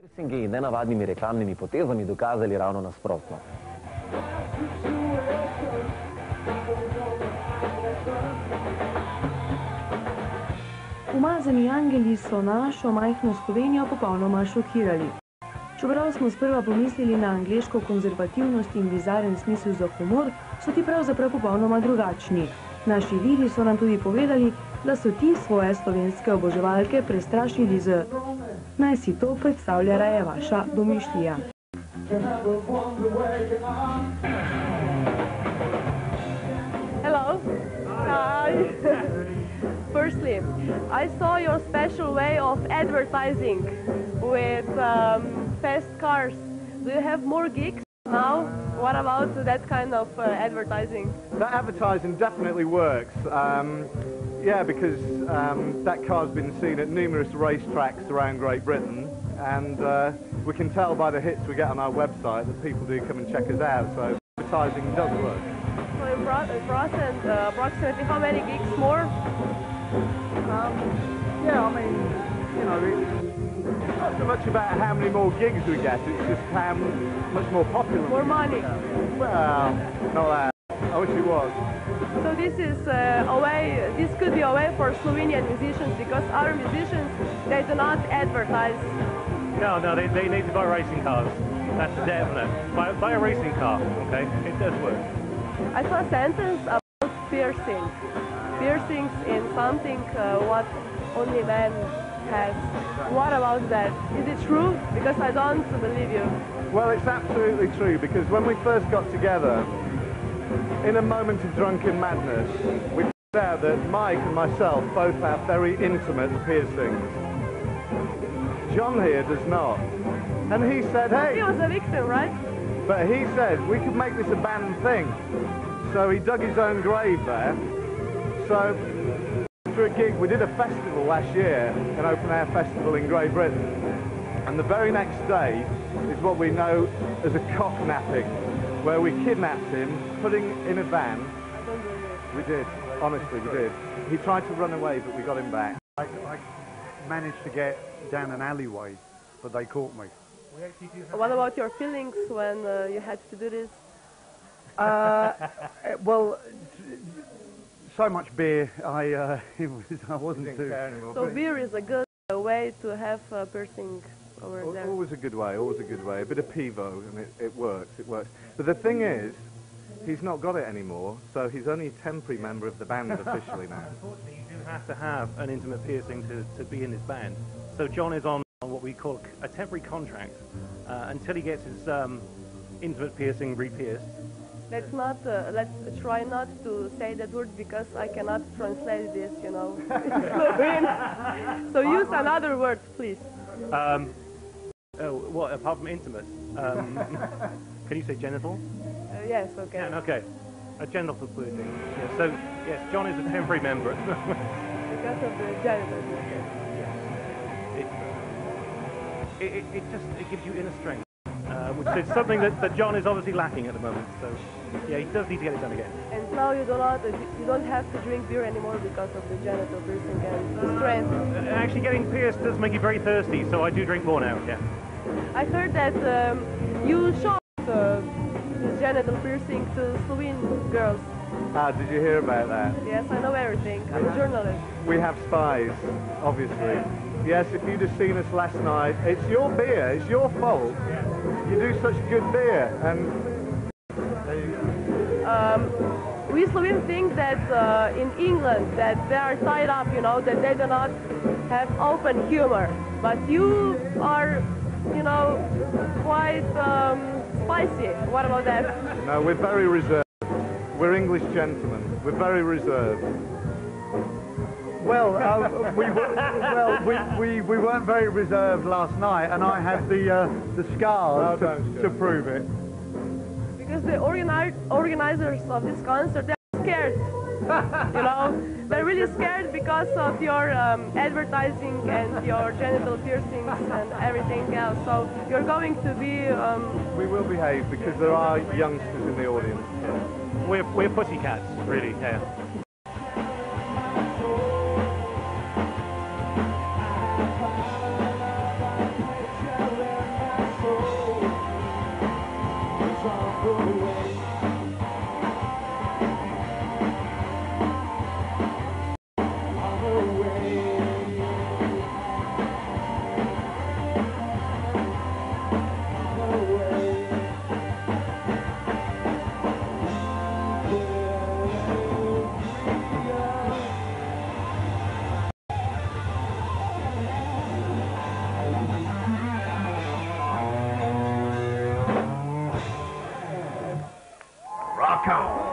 Piercingi in nenavadnimi reklamnimi potezami dokazali ravno nasprotno. Umazani angeli so našo majhno Slovenijo popolnoma šokirali. Čeprav smo sprva pomislili na angliško konzervativnost in bizaren smisel za humor, so ti pravzaprav popolnoma drugačni. Naši viri so nam tudi povedali, da so ti svoje slovenske oboževalke prestrašili z Naj si to predstavlja raje vaša domišljija. Hello. Hi. Firstly, I saw your special way of advertising with um, fast cars. Do you have more gigs now? What about that kind of uh, advertising? That advertising definitely works. Um, yeah, because um, that car's been seen at numerous racetracks around Great Britain, and uh, we can tell by the hits we get on our website that people do come and check us out. So advertising does work. So in Brussels, uh, approximately how many gigs more? Um, yeah, I mean, you know, it's not so much about how many more gigs we get, it's just how much more popular. More money. Well, not that. I wish it was. So this is uh, a way, this could be a way for Slovenian musicians because our musicians, they do not advertise. No, no, they, they need to buy racing cars. That's definite. Buy, buy a racing car, okay? It does work. I saw a sentence about piercing. Piercings in something uh, what only men has. What about that? Is it true? Because I don't believe you. Well, it's absolutely true because when we first got together, in a moment of drunken madness, we found out that Mike and myself both have very intimate piercings. John here does not. And he said, hey... He was a victim, right? but he said we could make this a band thing. So he dug his own grave there. So after a gig, we did a festival last year, an open air festival in Great Britain. And the very next day is what we know as a cock napping, where we kidnapped him, putting in a van. I don't believe it. We did, honestly, we did. He tried to run away, but we got him back. I, I managed to get down an alleyway, but they caught me. What about your feelings when uh, you had to do this? Uh, well, so much beer, I, uh, it was, I wasn't too... So beer is a good uh, way to have a piercing over Al- there. Always a good way, always a good way. A bit of pivo, and it, it works, it works. But the thing is, he's not got it anymore, so he's only a temporary member of the band officially now. Unfortunately, you do have to have an intimate piercing to, to be in this band. So John is on what we call a temporary contract uh, until he gets his um, intimate piercing re-pierced. Let's not, uh, let's try not to say that word because I cannot translate this, you know, in So use another word, please. Um, oh, what, apart from intimate? Um, can you say genital? Uh, yes, okay. Yeah, okay. A genital piercing. Yeah, so, yes, John is a temporary member. Because of the genital okay. it, it, it, it just it gives you inner strength, uh, which is something that, that John is obviously lacking at the moment. So, yeah, he does need to get it done again. And now you do not, you don't have to drink beer anymore because of the genital piercing and the strength. Uh, Actually, getting pierced does make you very thirsty, so I do drink more now. Yeah. I heard that um, you showed uh, the genital piercing to Slovene girls. Ah, did you hear about that? Yes, I know everything. I'm a journalist. We have spies, obviously. Yes, if you'd have seen us last night, it's your beer, it's your fault. You do such good beer, and there you go. Um, we Slovenes think that uh, in England that they are tied up, you know, that they do not have open humor. But you are, you know, quite um, spicy. What about that? No, we're very reserved. We're English gentlemen. We're very reserved. Well, uh, we, were, well we, we, we weren't very reserved last night, and I have the, uh, the scars No, to, to prove it. Because the organi- organizers of this concert, they're scared. you know, they're really scared because of your um, advertising and your genital piercings and everything else. So you're going to be um, We will behave because there are youngsters in the audience. We're we're pussycats, really. Yeah. Knockout.